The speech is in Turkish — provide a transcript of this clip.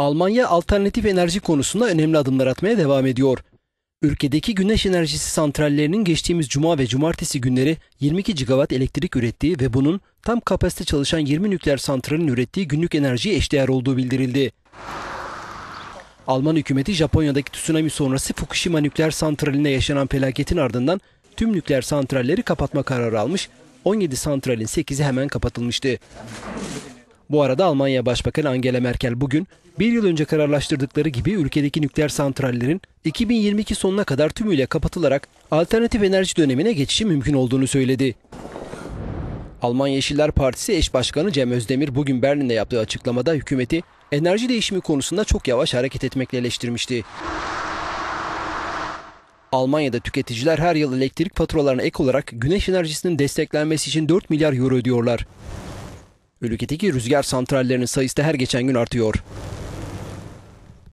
Almanya alternatif enerji konusunda önemli adımlar atmaya devam ediyor. Ülkedeki güneş enerjisi santrallerinin geçtiğimiz cuma ve cumartesi günleri 22 gigawatt elektrik ürettiği ve bunun tam kapasite çalışan 20 nükleer santralin ürettiği günlük enerjiye eşdeğer olduğu bildirildi. Alman hükümeti Japonya'daki tsunami sonrası Fukushima nükleer santralinde yaşanan felaketin ardından tüm nükleer santralleri kapatma kararı almış, 17 santralin 8'i hemen kapatılmıştı. Bu arada Almanya Başbakanı Angela Merkel bugün bir yıl önce kararlaştırdıkları gibi ülkedeki nükleer santrallerin 2022 sonuna kadar tümüyle kapatılarak alternatif enerji dönemine geçişi mümkün olduğunu söyledi. Alman Yeşiller Partisi eş başkanı Cem Özdemir bugün Berlin'de yaptığı açıklamada hükümeti enerji değişimi konusunda çok yavaş hareket etmekle eleştirmişti. Almanya'da tüketiciler her yıl elektrik faturalarına ek olarak güneş enerjisinin desteklenmesi için 4 milyar euro ödüyorlar. Ülkedeki rüzgar santrallerinin sayısı da her geçen gün artıyor.